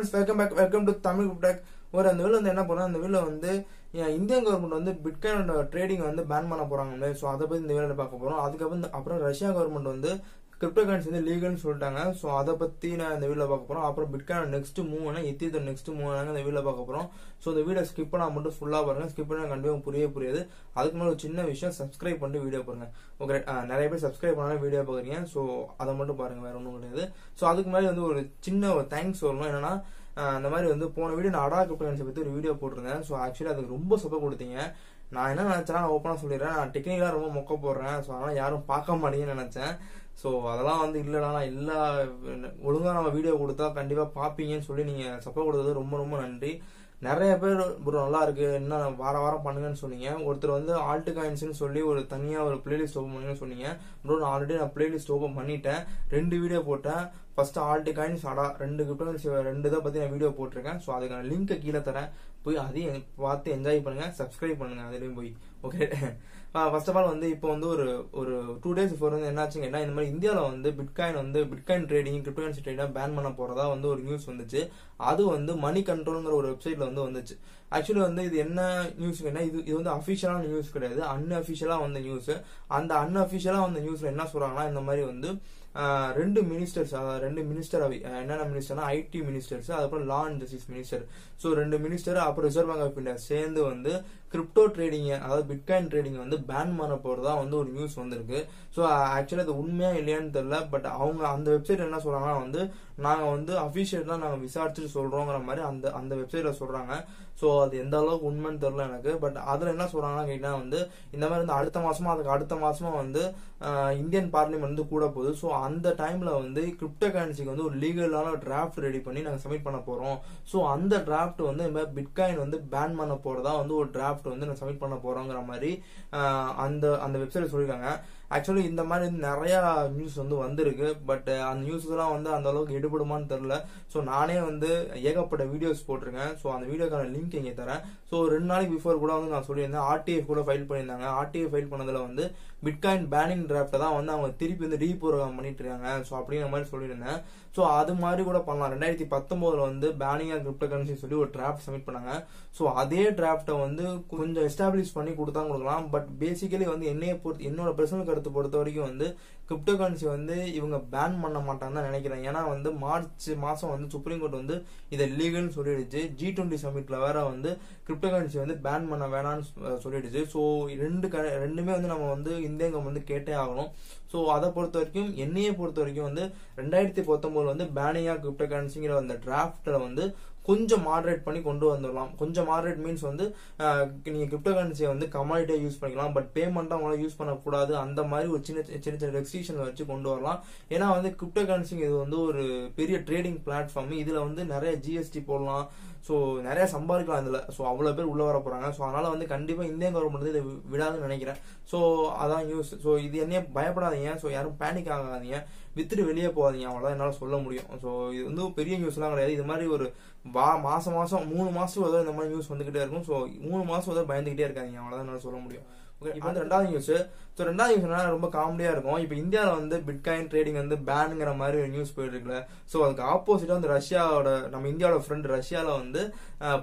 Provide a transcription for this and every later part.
Welcome back welcome to Tamil tech ஒரு அந்த wheel வந்து என்ன பண்ணா அந்த வீல வந்து இந்தியன் கவர்மெண்ட் வந்து பிட்காயின் ட்ரேடிங் வந்து பேன் பண்ண போறாங்க. ஸோ அதை பத்தி இந்த வீடியோல பார்க்க போறோம். அதுக்கப்புறம் அப்புறம் ரஷ்யா கவர்மெண்ட் வந்து கிரிப்டோ கரன்சி வந்து லீகல்னு சொல்லிட்டாங்க. ஸோ அதை பற்றி நான் இந்த வீடியோல பார்க்க போகிறோம் அப்புறம் பிட்காயின் நெக்ஸ்ட் மூவ் என்ன? எத்தியத்தோட நெக்ஸ்ட் மூவ் என்ன இந்த வீடியோல பார்க்க போகிறோம் ஸோ இந்த வீடியோ ஸ்கிப் பண்ணால் மட்டும் ஃபுல்லாக பாருங்கள் ஸ்கிப் பண்ணால் கண்டிப்பாக புரிய புரியாது. அதுக்கு மேலே ஒரு சின்ன விஷயம் சப்ஸ்கிரைப் பண்ணிட்டு வீடியோ பாருங்க. ஓகே நிறைய பேர் சப்ஸ்கிரைப் பண்ணாலும் வீடியோ பார்க்குறீங்க. ஸோ அதை மட்டும் பாருங்கள் வேற ஒன்றும் கிடையாது. ஸோ அதுக்கு முன்னாடி வந்து ஒரு சின்ன ஒரு தேங்க்ஸ் வரணும். என்னன்னா அந்த மாதிரி வந்து போன வீடியோ நான் அடா கிரிப்டோ பத்தி ஒரு வீடியோ போட்டிருந்தேன். ஸோ ஆக்சுவலி அதுக்கு ரொம்ப சப்போர்ட் கொடுத்தீங்க. நான் என்ன நினச்சேன்னா நான் ஓப்பனாக சொல்லிடுறேன். நான் டெக்னிக்கலாக ரொம்ப மொக்க போடுறேன். ஸோ அதனால் யாரும் பார்க்க மாட்டேங்குன்னு நினச்சேன். ஸோ அதெல்லாம் வந்து இல்லைடா நான் எல்லா ஒழுங்காக நம்ம வீடியோ கொடுத்தா கண்டிப்பாக பார்ப்பீங்கன்னு சொல்லி நீங்கள் சப்போர்ட் கொடுத்தது ரொம்ப ரொம்ப நன்றி. நிறைய பேர் ப்ரோ நல்லா இருக்கு. என்ன வார வாரம் பண்ணுங்கன்னு சொன்னீங்க. ஒருத்தர் வந்து ஆல்ட் காயின்ஸ்னு சொல்லி ஒரு தனியாக ஒரு பிளேலிஸ்ட் ஓப்பன் பண்ணுங்கன்னு சொன்னீங்க. ப்ரோ நான் ஆல்ரெடி நான் பிளேலிஸ்ட் ஓப்பன் பண்ணிட்டேன். ரெண்டு வீடியோ போட்டேன். ஃபர்ஸ்ட் ஆல்ட் காயின்ஸ் அடா ரெண்டு கிரிப்டோ ரெண்டு தான் பத்தி நான் வீடியோ போட்டிருக்கேன். ஸோ அதுக்கான லிங்க்கை கீழே தரேன். போய் அதையும் பார்த்து என்ஜாய் பண்ணுங்க சப்ஸ்கிரைப் பண்ணுங்க அதுலயும் போய். ஓகே ஃபர்ஸ்ட் ஆஃப் ஆல் வந்து இப்போ வந்து ஒரு ஒரு டூ டேஸ் இப்போ வந்து என்னாச்சுங்க என்ன இந்த மாதிரி இந்தியாவில் வந்து பிட்காயின் வந்து bitcoin trading cryptocurrency trading ban பண்ண போறதா வந்து ஒரு நியூஸ் வந்துச்சு. அது வந்து மணி கண்ட்ரோல்ங்கிற ஒரு வெப்சைட்ல வந்து வந்துச்சு. ஆக்சுவலி வந்து இது என்ன நியூஸ் என்ன இது இது வந்து அஃபிஷியலான நியூஸ் கிடையாது. அன்அஃபிஷியலாக வந்த நியூஸ் அந்த அன்அஃபிஷியலாக வந்த நியூஸ்ல என்ன சொல்றாங்கன்னா இந்த மாதிரி வந்து ரெண்டு மினிஸ்டர்ஸ் ரெண்டு மினிஸ்டர் என்னென்ன மினிஸ்டர்னா ஐடி மினிஸ்டர்ஸ் அதுக்கப்புறம் law and justice minister so ரெண்டு மினிஸ்டர் அப்புறம் ரிசர்வ் பேங்க் ஆஃப் இந்தியா சேர்ந்து வந்து கிரிப்டோ ட்ரேடிங் அதாவது பிட்காயின் ட்ரேடிங் வந்து பேன் பண்ண போறதா வந்து ஒரு நியூஸ் வந்திருக்கு. ஸோ ஆக்சுவலி அது உண்மையா இல்லையான்னு தெரியல பட் அவங்க அந்த வெப்சைட் என்ன சொல்றாங்கன்னா வந்து நாங்க வந்து அபிஷியலா நாங்க விசாரிச்சுட்டு சொல்றோங்கிற மாதிரி அந்த அந்த வெப்சைட்ல சொல்றாங்க. ஸோ அது எந்த அளவுக்கு உண்மைன்னு தெரியல எனக்கு பட் அதுல என்ன சொல்றாங்கன்னா கேட்டீங்கன்னா வந்து இந்த மாதிரி வந்து அடுத்த மாசமா அதுக்கு அடுத்த மாசமா வந்து இந்தியன் பார்லிமெண்ட் வந்து கூட போகுது. ஸோ அந்த டைம்ல வந்து கிரிப்டோ கரன்சிக்கு வந்து ஒரு லீகலான டிராஃப்ட் ரெடி பண்ணி நாங்கள் சப்மிட் பண்ண போறோம். ஸோ அந்த டிராஃப்ட் வந்து இந்த மாதிரி பிட்காயின் வந்து பேன் பண்ண போறதா வந்து ஒரு டிராஃப்ட் வந்து நான் சப்மிட் பண்ண போறோங்கிற மாதிரி அந்த அந்த வெப்சைட் சொல்லியிருக்காங்க ஆக்சுவலி இந்த மாதிரி நிறையா நியூஸ் வந்து வந்திருக்கு பட் uh, அந்த நியூஸ்லாம் வந்து அந்த அளவுக்கு எடுபடுமான்னு தெரில ஸோ நானே வந்து ஏகப்பட்ட வீடியோஸ் போட்டிருக்கேன். ஸோ அந்த வீடியோக்கான லிங்க் இங்கே தரேன். ஸோ ரெண்டு நாளைக்கு பிஃபோர் கூட வந்து நான் சொல்லியிருந்தேன். ஆர்டிஎஃப் கூட ஃபைல் பண்ணியிருந்தாங்க. ஆர்டிஎஃப் ஃபைல் பண்ணதில் வந்து பிட்காயின் பேனிங் டிராஃப்டை தான் வந்து அவங்க திருப்பி வந்து ரீப்ரோகிராம் பண்ணிட்டு இருக்காங்க. ஸோ அப்படிங்கிற மாதிரி சொல்லியிருந்தேன். ஸோ அது மாதிரி கூட பண்ணலாம். ரெண்டாயிரத்தி பத்தொம்போதில் வந்து பேனிங் ஆஃப் கிரிப்டோ கரன்சி சொல்லி ஒரு டிராஃப்ட் சப்மிட் பண்ணாங்க. ஸோ அதே டிராஃப்டை வந்து கொஞ்சம் எஸ்டாப்ளிஷ் பண்ணி கொடுத்தா கொடுக்கலாம். பட் பேசிக்கலி வந்து என்னைய பொறுத்து என்னோட பர்சனல் கருத்து பொறுத்த வரைக்கும் வந்து கிரிப்டோ கரன்சி வந்து இவங்க பேன் பண்ண மாட்டாங்கன்னு தான் நினைக்கிறேன். ஏன்னா வந்து மார்ச் மாசம் வந்து சுப்ரீம் கோர்ட் வந்து இதை லீகல்னு சொல்லிடுச்சு. ஜி டுவெண்ட்டி சமிட்ல வேற வந்து கிரிப்டோ கரன்சி வந்து பேன் பண்ண வேணாம்னு சொல்லிடுச்சு. ஸோ ரெண்டு க- ரெண்டுமே வந்து நம்ம வந்து இந்தியங்க வந்து கேட்டே ஆகணும். ஸோ அதை பொறுத்த வரைக்கும் என்னையை பொறுத்த வரைக்கும் வந்து ரெண்டாயிரத்தி பத்தொன்பதுல வந்து பேனியா கிரிப்டோ கரன்சிங்கிற அந்த டிராஃப்டில் வந்து கொஞ்சம் மாடரேட் பண்ணி கொண்டு வந்துடலாம் கொஞ்சம் மாடரேட் மீன்ஸ் வந்து நீங்கள் நீங்க கிரிப்டோ கரன்சியை வந்து கமாடிட்டியா யூஸ் பண்ணிக்கலாம். பட் பேமெண்ட்டாக உங்களால யூஸ் பண்ணக்கூடாது. அந்த மாதிரி ஒரு சின்ன சின்ன சின்ன ரெஸ்ட்ரிக்ஷன் வச்சு கொண்டு வரலாம். ஏன்னா வந்து கிரிப்டோ கரன்சிங் இது வந்து ஒரு பெரிய ட்ரேடிங் பிளாட்ஃபார்ம் இதுல வந்து நிறைய ஜிஎஸ்டி போடலாம். ஸோ நிறைய சம்பாதிக்கலாம் இதில். ஸோ அவ்வளோ பேர் உள்ள வர போறாங்க. ஸோ அதனால வந்து கண்டிப்பாக இந்தியன் கவர்மெண்ட் வந்து இதை விடாதுன்னு நினைக்கிறேன். ஸோ அதான் நியூஸ் ஸோ இது என்னையே பயப்படாதீங்க. ஸோ யாரும் பேனிக் ஆகாதீங்க. வித்துட்டு வெளியே போகாதீங்க. அவ்வளோ என்னால் சொல்ல முடியும். ஸோ இது வந்து பெரிய நியூஸ்லாம் கிடையாது. இது மாதிரி ஒரு வா மாதம் மாதம் மூணு மாதம் ஒரு இந்த மாதிரி நியூஸ் வந்துகிட்டே இருக்கும். ஸோ மூணு மாதம் ஒரு பயந்துக்கிட்டே பயந்துகிட்டே இருக்காதீங்க. அவ்வளோதான் என்னால் சொல்ல முடியும். வந்து ரெண்டாவது நியூஸ் ஸோ ரெண்டாவது நியூஸ் ரொம்ப காமெடியா இருக்கும். இப்போ இந்தியாவில் வந்து பிட்காயின் ட்ரேடிங் வந்து பேனுங்கிற மாதிரி நியூஸ் போயிட்டு இருக்குல்ல. ஸோ அதுக்கு ஆப்போசிட்டா வந்து ரஷ்யாவோட நம்ம இந்தியாவோட ஃப்ரெண்ட் ரஷ்யாவில் வந்து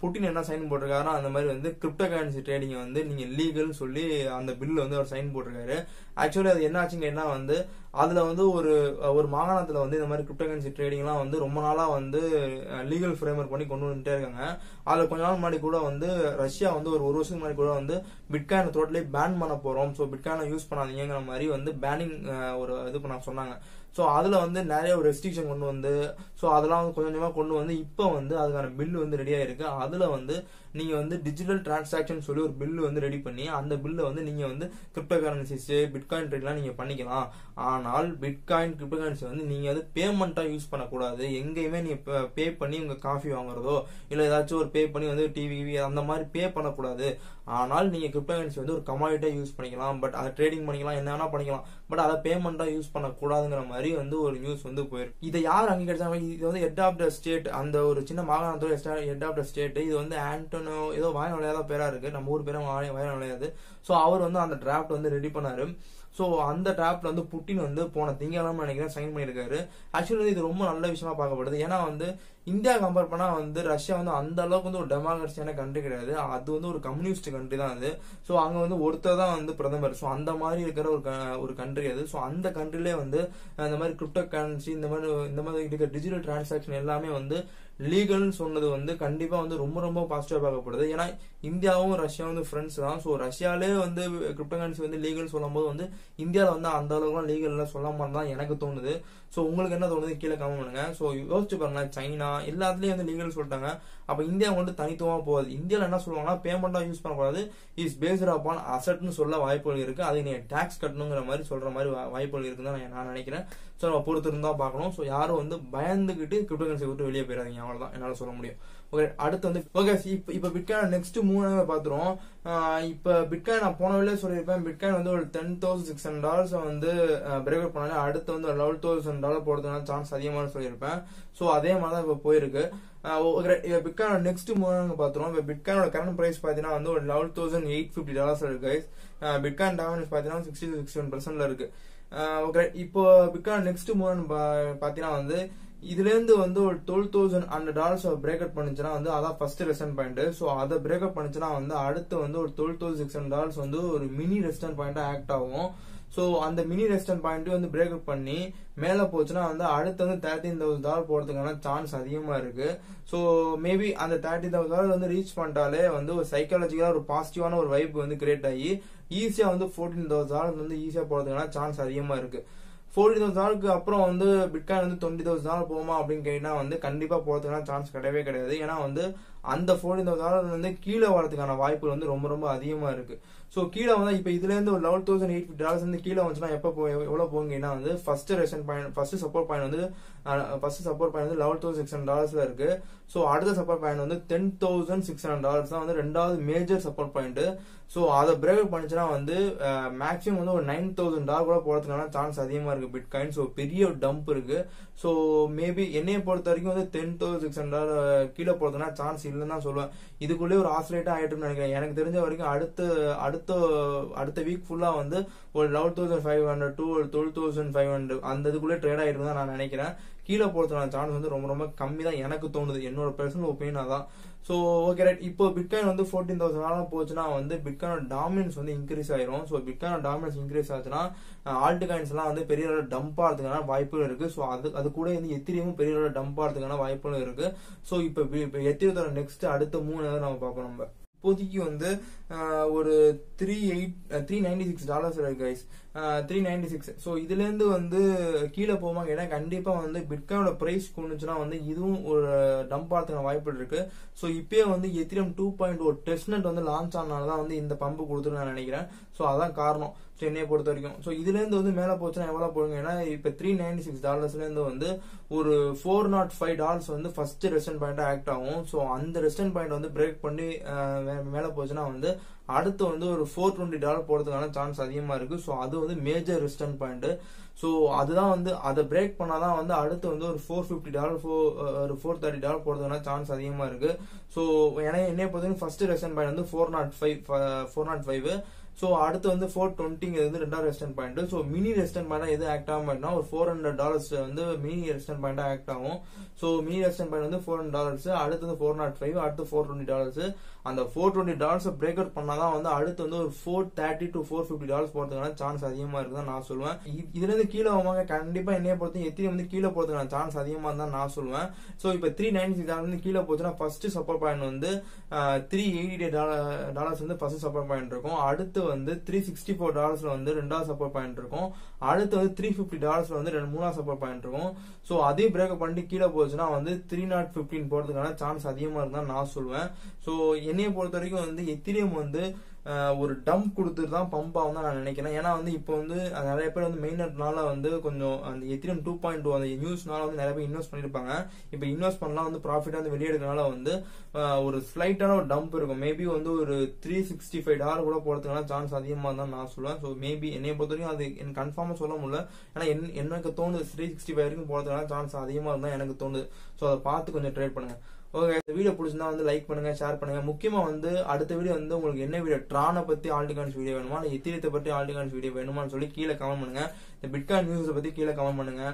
புட்டின் என்ன சைன் போட்டிருக்காருன்னா அந்த மாதிரி வந்து கிரிப்டோ கரன்சி ட்ரேடிங் வந்து நீங்க லீகல்னு சொல்லி அந்த பில் வந்து அவர் சைன் போட்டிருக்காரு. ஆக்சுவலி அது என்ன ஆச்சுன்னு வந்து அதுல வந்து ஒரு ஒரு மாகாணத்துல வந்து இந்த மாதிரி கிரிப்டோ கரன்சி ட்ரேடிங்லாம் வந்து ரொம்ப நாளா வந்து லீகல் ஃப்ரேம்ஒர்க் பண்ணி கொண்டு வந்துட்டே இருக்காங்க. அதுல கொஞ்ச நாள் முன்னாடி கூட வந்து ரஷ்யா வந்து ஒரு ஒரு வருஷத்துக்கு முன்னாடி கூட வந்து பிட்காயின் டோட்டலி பேன் பண்ண போறோம். ஸோ பிட்காயினை யூஸ் பண்ணாதீங்கிற மாதிரி வந்து பேனிங் ஒரு இது பண்ண சொன்னாங்க. ஸோ அதில் வந்து நிறைய ஒரு ரெஸ்ட்ரிக்ஷன் கொண்டு வந்து ஸோ அதெல்லாம் வந்து கொஞ்சம் கொஞ்சமாக கொண்டு வந்து இப்போ வந்து அதுக்கான பில்லு வந்து ரெடியாக இருக்கு அதில் வந்து நீங்கள் வந்து டிஜிட்டல் டிரான்சாக்ஷன் சொல்லி ஒரு பில்லு வந்து ரெடி பண்ணி அந்த பில்லை வந்து நீங்கள் வந்து கிரிப்டோ கரன்சிஸு பிட்காயின் ட்ரேட்லாம் நீங்கள் பண்ணிக்கலாம். ஆனால் பிட்காயின் கிரிப்டோ கரன்சி வந்து நீங்கள் வந்து பேமெண்ட்டாக யூஸ் பண்ணக்கூடாது. எங்கேயுமே நீங்கள் பே பண்ணி உங்கள் காஃபி வாங்குறதோ இல்லை ஏதாச்சும் ஒரு பே பண்ணி வந்து டிவி அந்த மாதிரி பே பண்ணக்கூடாது. ஆனால் நீங்கள் கிரிப்டோ கரன்சி வந்து ஒரு கமாடிட்டாக யூஸ் பண்ணிக்கலாம். பட் அதை ட்ரேடிங் பண்ணிக்கலாம் என்ன வேணால் பண்ணிக்கலாம். பட் அதை பேமெண்ட்டாக யூஸ் பண்ணக்கூடாதுங்கிற மாதிரி வந்து ஒரு நியூஸ் வந்து போயிருக்கு. இதை யார் அங்கீகரிச்சாங்க? இது வந்து ஹெட் ஆஃப் த ஸ்டேட் அந்த ஒரு சின்ன மாகாணத்தோட ஹெட் ஆஃப் த ஸ்டேட் இது வந்து ஆண்டனோ ஏதோ வாய நுழையாத பேரா இருக்கு. நம்ம ஊர் பேரும் வாய வாய ஸோ அவர் வந்து அந்த டிராஃப்ட் வந்து ரெடி பண்ணாரு. ஸோ அந்த டிராப்ல வந்து புட்டின் வந்து போன திங்கெல்லாம் நினைக்கிறேன் சைன் பண்ணியிருக்காரு. ஆக்சுவலி இது ரொம்ப நல்ல விஷயமா பார்க்கப்படுது. ஏன்னா வந்து இந்தியா கம்பேர் பண்ணா வந்து ரஷ்யா வந்து அந்த அளவுக்கு வந்து ஒரு டெமோக்ரஸியான கண்ட்ரி கிடையாது. அது வந்து ஒரு கம்யூனிஸ்ட் கண்ட்ரி தான் அது. ஸோ அங்க வந்து ஒருத்தர் தான் வந்து பிரதமர். ஸோ அந்த மாதிரி இருக்கிற ஒரு க- ஒரு கண்ட்ரி அது. ஸோ அந்த கண்ட்ரிலே வந்து இந்த மாதிரி கிரிப்டோ கரன்சி இந்த மாதிரி இந்த மாதிரி இருக்கிற டிஜிட்டல் டிரான்சாக்ஷன் எல்லாமே வந்து லீகல்னு சொன்னது வந்து கண்டிப்பா வந்து ரொம்ப ரொம்ப பாசிட்டிவா பார்க்கப்படுது. ஏன்னா இந்தியாவும் ரஷ்யாவும் வந்து ஃப்ரெண்ட்ஸ் தான். ஸோ ரஷ்யாலே வந்து கிரிப்டோ கரன்சி வந்து லீகல் சொல்லும்போது வந்து இந்தியாவில் வந்து அந்த அளவுக்குலாம் லீகல்லாம் சொல்ல மாதிரி தான் எனக்கு தோணுது. ஸோ உங்களுக்கு என்ன தோணுது? கீழே கமெண்ட் பண்ணுங்க. ஸோ யோசிச்சு பாருங்களேன். சைனா எல்லாத்துலயும் வந்து லீகல் சொல்லிட்டாங்க. அப்ப இந்தியா வந்து தனித்துவமா போகுது. இந்தியாவில் என்ன சொல்லுவாங்கன்னா பேமெண்டா யூஸ் பண்ணக்கூடாது. இஸ் பேஸ்ட் அப்பான் அசட்னு சொல்ல வாய்ப்புகள் இருக்கு. அதை நீங்க டாக்ஸ் கட்டணுங்கிற மாதிரி சொல்ற மாதிரி வா- வாய்ப்புகள் இருக்குன்னு தான் நான் நினைக்கிறேன். ஸோ நம்ம பொறுத்திருந்தா பார்க்கணும். ஸோ யாரும் வந்து பயந்துகிட்டு கிரிப்டோ கரன்சி விட்டு வெளியே போயிடாதீங்க. அவ்வளவுதான் என்னால் சொல்ல முடியும். ஓகே அடுத்து வந்து ஓகே இப்போ இப்போ பிட்காயின் நெக்ஸ்ட் மூணு பார்த்துருவோம் இப்போ பிட்காயின் நான் போன வேலையே சொல்லியிருப்பேன். பிட்காயின் வந்து ஒரு ten thousand six hundred dollars வந்து பிரேக் அவுட் பண்ணாலே அடுத்து வந்து லெவல் தௌசண்ட் டாலர் போடுறதுனால சான்ஸ் அதிகமாக சொல்லியிருப்பேன். ஸோ அதே மாதிரி தான் இப்போ போயிருக்கு. பிட்காயினோட நெக்ஸ்ட் மூணு பார்த்துருவோம் இப்போ பிட்காயினோட கரண்ட் ப்ரைஸ் பார்த்தீங்கன்னா வந்து ஒரு level thousand eight fifty dollars இருக்கு பிட்காயின் டாமினன்ஸ் பார்த்தீங்கன்னா சிக்ஸ்டி சிக்ஸ்டி ஒன் பர்சன்ட்ல இருக்கு. ஓகே இப்போ பிட்காயின் நெக்ஸ்ட் மூணு பார்த்தீங்கன்னா வந்து இதுல இருந்து வந்து ஒரு twelve thousand hundred dollars break up பண்ணுச்சுன்னா வந்து அதான் ஃபர்ஸ்ட் ரெஸ்டன் பாயிண்ட் ஸோ அதை பிரேக்அப் பண்ணுச்சுன்னா வந்து அடுத்து வந்து ஒரு twelve thousand six hundred dollars வந்து ஒரு மினி ரெஸ்டன் பாயிண்டா ஆக்ட் ஆகும். ஸோ அந்த மினி ரெஸ்டன் பாயிண்ட் வந்து பிரேக்அப் பண்ணி மேலே போச்சுன்னா வந்து அடுத்து வந்து தேர்ட்டின் தௌசண்ட் டாலர் போறதுக்கான சான்ஸ் அதிகமா இருக்கு. ஸோ மேபி அந்த தேர்ட்டி தௌசண்ட் டாலர் வந்து ரீச் பண்ணிட்டாலே வந்து ஒரு சைக்காலஜிக்கலா ஒரு பாசிட்டிவான ஒரு வைப் வந்து கிரியேட் ஆகி ஈஸியா வந்து ஃபோர்டீன் தௌசண்ட் டாலர் வந்து ஈஸியா போறதுக்கான சான்ஸ் அதிகமா இருக்கு. ஃபோர்ட்டி தௌசண்ட் டாலருக்கு அப்புறம் வந்து பிட்காயின் வந்து டுவெண்ட்டி தௌசண்ட் டாலர் போகுமா அப்படின்னு கேட்டீங்கன்னா வந்து கண்டிப்பாக போகிறதுக்கான சான்ஸ் கிடையவே கிடையாது. ஏன்னா வந்து அந்த ஃபோர்ட்டி தௌசண்ட் டாலர் வந்து கீழே வரதுக்கான வாய்ப்புகள் வந்து ரொம்ப ரொம்ப அதிகமாக இருக்கு. ஸோ கீழே வந்து இப்போ இதுலேருந்து ஒரு லெவல் தௌசண்ட் எயிட் டாலர்ஸ் வந்து கீழே வந்துச்சுன்னா எப்போ போ எவ்வளோ போங்கன்னா வந்து first resistance point first support point வந்து ஃபர்ஸ்ட் சப்போர்ட் பாயிண்ட் வந்து லெவல் தௌசண்ட் சிக்ஸ் ஹண்ட்ரட் டாலர்ஸ்ல இருக்கு. ஸோ அடுத்த சப்போர்ட் பாயிண்ட் வந்து ten thousand six hundred dollars தான் வந்து ரெண்டாவது மேஜர் சப்போர்ட் பாயிண்ட் ஸோ அதை பிரேக் பண்ணுச்சுன்னா வந்து மேக்ஸிமம் வந்து ஒரு நைன் தௌசண்ட் டாலர் கூட போறதுக்கான சான்ஸ் அதிகமா இருக்கு பிட்காயின் ஸோ பெரிய ஒரு டம்ப் இருக்கு. ஸோ மேபி என்னையை பொறுத்த வரைக்கும் வந்து டென் தௌசண்ட் சிக்ஸ் ஹண்ட்ரட் கீழே போறதுனா சான்ஸ் இல்லைன்னு தான் சொல்லுவேன். இதுக்குள்ளே ஒரு ஆசிலேட்டாக ஆகிட்டும்னு நினைக்கிறேன். எனக்கு தெரிஞ்ச வரைக்கும் அடுத்த அடுத்த அடுத்த வீக் ஃபுல்லாக வந்து ஒரு level thousand five hundred to twelve thousand five hundred அந்த இதுக்குள்ளே ட்ரேட் ஆகிட்டு தான் நான் நினைக்கிறேன். கீழே போகிறதுக்கான சான்ஸ் வந்து ரொம்ப ரொம்ப கம்மி தான் எனக்கு தோணுது. என்னோட பர்சனல் ஒப்பீனியன் தான் ஸோ ஓகே ரைட் இப்போ பிட்காயின் வந்து ஃபோர்டீன் தௌசண்ட் ஆலாம் போச்சுன்னா வந்து பிட்காயினோட டாமினன்ஸ் வந்து இன்க்ரீஸ் ஆயிரும். ஸோ பிட்காயினோட டாமினன்ஸ் இன்க்ரீஸ் ஆச்சுன்னா ஆல்ட் காயின்ஸ் எல்லாம் வந்து பெரிய அளவு டம்ப் ஆகிறதுக்கான வாய்ப்புகள் இருக்கு. ஸோ அது அது கூட வந்து எத்திரியமும் பெரிய அளவு டம்ப் ஆகிறதுக்கான வாய்ப்புகளும் இருக்கு. ஸோ இப்போ இப்போ எத்திரியத்தோட நெக்ஸ்ட் அடுத்த மூணு நம்ம பார்ப்போம் நம்ம. இப்போதைக்கு வந்து ஒரு three eight three ninety six dollars இருக்கு guys three ninety six so இதுலேருந்து வந்து கீழே போவாங்க ஏன்னா கண்டிப்பாக வந்து பிட்காயோட ப்ரைஸ் கொண்டுச்சுன்னா வந்து இதுவும் ஒரு டம்ப் ஆகிறதுக்கான வாய்ப்பு இருக்கு. ஸோ இப்பயே வந்து எத்திரம் டூ பாயிண்ட் ஒரு டெஸ்ட்நெட் வந்து லான்ச் ஆனால தான் வந்து இந்த பம்பு கொடுத்துருன்னு நான் நினைக்கிறேன். ஸோ அதான் காரணம். ஸோ என்னைய பொறுத்த வரைக்கும். ஸோ இதுலேருந்து வந்து மேலே போச்சுன்னா எவ்வளோ போடுங்க ஏன்னா இப்போ த்ரீ நைன்டி சிக்ஸ் டாலர்ஸ்லேருந்து வந்து ஒரு ஃபோர் நாட் ஃபைவ் டாலர்ஸ் வந்து ஃபர்ஸ்ட் ரெஸ்டன் பாயிண்ட்டாக ஆக்ட் ஆகும். ஸோ அந்த ரெஸ்டன் பாயிண்ட் வந்து பிரேக் பண்ணி மேலே போச்சுன்னா வந்து அடுத்து வந்து ஒரு ஃபோர் டுவெண்ட்டி டாலர் போகிறதுக்கான சான்ஸ் அதிகமாக இருக்கு. ஸோ அது வந்து மேஜர் ரெஸ்டன் பாயிண்ட்டு ஸோ அதுதான் வந்து அதை பிரேக் பண்ணாதான் வந்து அடுத்து வந்து ஒரு ஃபோர் ஃபிஃப்டி டாலர் ஃபோர் ஒரு ஃபோர் தேர்ட்டி டாலர் போகிறதுக்கான சான்ஸ் அதிகமாக இருக்கு. ஸோ ஏன்னா என்னைய பார்த்தீங்கன்னா ஃபர்ஸ்ட் ரெசன் பாயிண்ட் வந்து four naught five four naught five so அடுத்து வந்து ஃபோர் டுவெண்ட்டிங்கிறது வந்து ரெண்டாவது resistance point so mini resistance point எது ஆக்ட் ஆகும் அப்படின்னா ஒரு ஃபோர் ஹண்ட்ரட் டாலர்ஸ் வந்து மினி ரெஸ்டன் பாயிண்டா ஆக்ட் ஆகும். ஸோ மினி ரெஸ்டன் பாயிண்ட் வந்து ஃபோர் ஹண்ட்ரட் டாலர்ஸ் அடுத்து வந்து ஃபோர் நாட் ஃபைவ் அடுத்து ஃபோர் டுவெண்ட்டி டாலர்ஸ் அந்த four twenty dollars break out பண்ணாதான் வந்து அடுத்து வந்து ஒரு four thirty to four fifty dollars போறதுக்கான சான்ஸ் அதிகமா இருக்குதான் நான் சொல்லுவேன். இதுலேருந்து இதுல இருந்து கீழே வாங்க கண்டிப்பா என்னைய பொறுத்து எத்திரி வந்து கீழே போறதுக்கான சான்ஸ் அதிகமா தான் நான் சொல்லுவேன். ஸோ இப்போ த்ரீ நைன்டி சிக்ஸ் டாலர் வந்து கீழே போச்சுன்னா ஃபர்ஸ்ட் சப்போர்ட் பாயிண்ட் வந்து த்ரீ எயிட்டி டாலர்ஸ் வந்து ஃபர்ஸ்ட் சப்போர்ட் பாயிண்ட் இருக்கும். அடுத்து வந்து த்ரீ சிக்ஸ்டி ஃபோர் டாலர்ஸ்ல வந்து ரெண்டாவது சப்போர்ட் பாயிண்ட் இருக்கும். அடுத்து வந்து த்ரீ ஃபிஃப்டி டாலர்ஸ்ல வந்து ரெண்டு மூணாவது சப்போர்ட் பாயிண்ட் இருக்கும். ஸோ அதே பிரேக்கப் பண்ணிட்டு கீழே போச்சுன்னா வந்து த்ரீ நாட் ஃபிஃப்டின் போறதுக்கான சான்ஸ் அதிகமா இருந்தா நான் சொல்லுவேன் ஸோ என்னைய பொறுத்த வரைக்கும் வந்து எத்திரியம் வந்து ஒரு டம்ப் கொடுத்துட்டு தான் பம்ப் ஆகும் தான் நான் நினைக்கிறேன். ஏன்னா வந்து இப்போ வந்து நிறைய பேர் வந்து மெயினட்னால வந்து கொஞ்சம் அந்த எத்திரம் டூ பாயிண்ட் டூ அந்த நியூஸ்னால வந்து நிறைய பேர் இன்வெஸ்ட் பண்ணிருப்பாங்க இப்போ இன்வெஸ்ட் பண்ணலாம் வந்து ப்ராஃபிட்டாக வந்து வெளியெடுக்கனால வந்து ஒரு ஸ்லைட்டான ஒரு டம்ப் இருக்கும். மேபி வந்து ஒரு த்ரீ சிக்ஸ்டி ஃபைவ் டாலர் கூட போகிறதுக்கான சான்ஸ் அதிகமாக தான் நான் சொல்லுவேன். ஸோ மேபி என்னை பொறுத்த வரைக்கும் அது எனக்கு கன்ஃபார்மாக சொல்ல முடியல. ஏன்னா என்- எனக்கு தோணுது த்ரீ சிக்ஸ்டி ஃபைவ் வரைக்கும் போகிறதுக்கான சான்ஸ் அதிகமாக இருந்தால் எனக்கு தோணுது. ஸோ அதை பார்த்து கொஞ்சம் ட்ரேட் பண்ணுங்கள் ஓகே இந்த வீடியோ பிடிச்சிருந்தா வந்து லைக் பண்ணுங்க ஷேர் பண்ணுங்க. முக்கியமா வந்து அடுத்த வீடியோ வந்து உங்களுக்கு என்ன வீடியோ ட்ரானை பத்தி ஆல்டிகான்ஸ் வீடியோ வேணுமா? இல்ல எத்திரியத்தை பத்தி ஆல்டிகான்ஸ் வீடியோ வேணுமான்னு சொல்லி கீழே கமெண்ட் பண்ணுங்க. இந்த பிட்காயின் நியூஸை பத்தி கீழே கமெண்ட் பண்ணுங்க.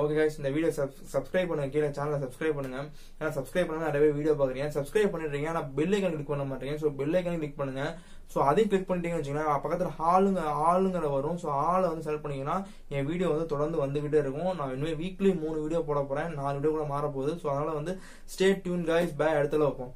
ஓகே கைஸ் இந்த வீடியோ சப் சப்ஸ்கிரைப் பண்ணுங்க கீழே சேனலை சப்ஸ்கிரைப் பண்ணுங்க. ஏன்னா சப்ஸ்கிரைப் பண்ணாம நிறைய வீடியோ பாக்குறீங்க. சப்ஸ்கிரைப் பண்ணிடுறீங்க ஆனா பெல் ஐக்கன் கிளிக் பண்ண மாட்டேங்க ஸோ பெல் ஐக்கன் கிளிக் பண்ணுங்க. ஸோ அதையும் கிளிக் பண்ணிட்டீங்கன்னு வச்சுக்கோங்களேன் பக்கத்தில் ஆளுங்க ஆளுங்கிற வரும். ஸோ ஆளை வந்து செலக்ட் பண்ணீங்கன்னா என் வீடியோ வந்து தொடர்ந்து வந்துகிட்டே இருக்கும். நான் இனிமேல் வீக்லி மூணு வீடியோ போட போறேன். நாலு வீடியோ கூட மாற போகுது ஸோ அதனால வந்து ஸ்டே டியூன் கைஸ் பை இடத்துல வைப்போம்